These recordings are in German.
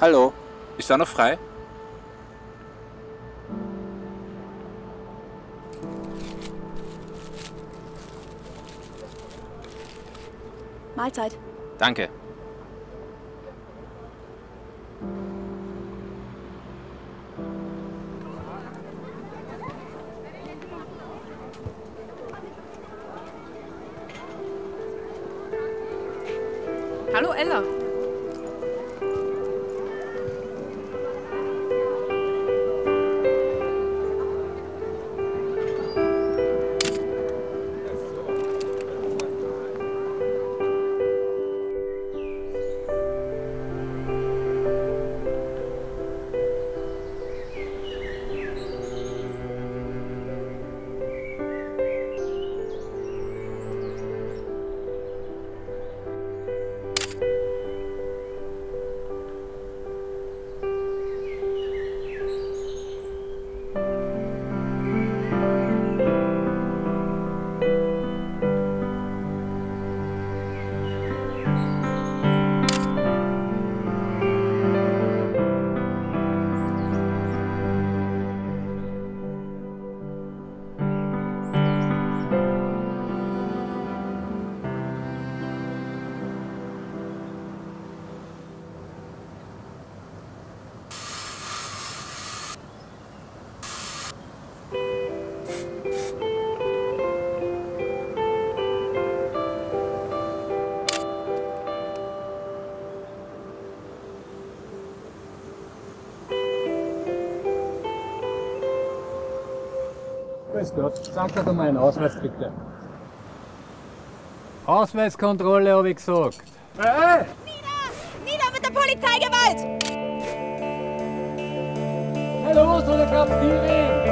Hallo, ist da noch frei? Mahlzeit. Danke. Grüß Gott, sag doch mal einen Ausweis bitte. Ausweiskontrolle habe ich gesagt. Hey! Nieder mit der Polizeigewalt! Hallo, so eine Kapitän!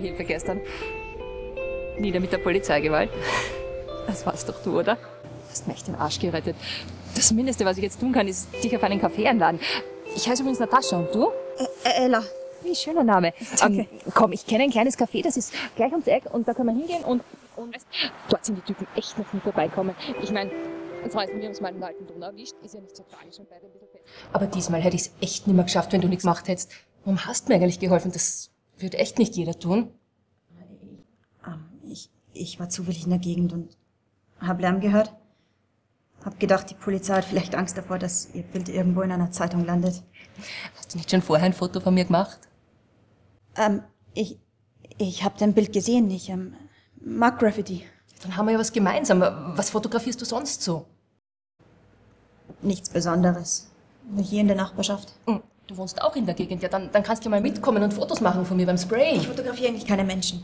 Die Hilfe gestern. Nieder mit der Polizeigewalt. Das warst doch du, oder? Du hast mir echt den Arsch gerettet. Das Mindeste, was ich jetzt tun kann, ist dich auf einen Kaffee einladen. Ich heiße übrigens Natascha und du? Äh, Ella. Wie schöner Name. Danke. Ähm, komm, ich kenne ein kleines Café, das ist gleich ums Eck und da können wir hingehen und, und dort sind die Typen echt noch nie vorbeikommen. Ich meine, ein Freund von mir uns mal einen alten Donau erwischt, ist ja nicht so tragisch und beide ein bisschen fest. Aber diesmal hätte ich es echt nicht mehr geschafft, wenn du nichts gemacht hättest. Warum hast du mir eigentlich geholfen? Das würde echt nicht jeder tun. Ähm, ich, ich war zufällig in der Gegend und hab Lärm gehört. Hab gedacht, die Polizei hat vielleicht Angst davor, dass ihr Bild irgendwo in einer Zeitung landet. Hast du nicht schon vorher ein Foto von mir gemacht? Ähm, ich, ich hab dein Bild gesehen. Ich ähm, mag Graffiti. Dann haben wir ja was gemeinsam. Was fotografierst du sonst so? Nichts Besonderes. Nur hier in der Nachbarschaft. Hm, Du wohnst auch in der Gegend, ja, dann, dann kannst du mal mitkommen und Fotos machen von mir beim Spray. Ich fotografiere eigentlich keine Menschen.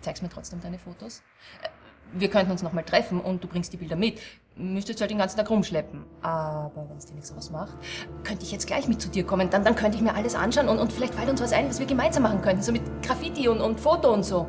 Zeigst mir trotzdem deine Fotos. Äh, Wir könnten uns noch mal treffen und du bringst die Bilder mit. müsstest du halt den ganzen Tag rumschleppen. Aber wenn es dir nichts ausmacht, könnte ich jetzt gleich mit zu dir kommen. Dann, dann könnte ich mir alles anschauen und, und vielleicht fällt uns was ein, was wir gemeinsam machen könnten. So mit Graffiti und, und Foto und so.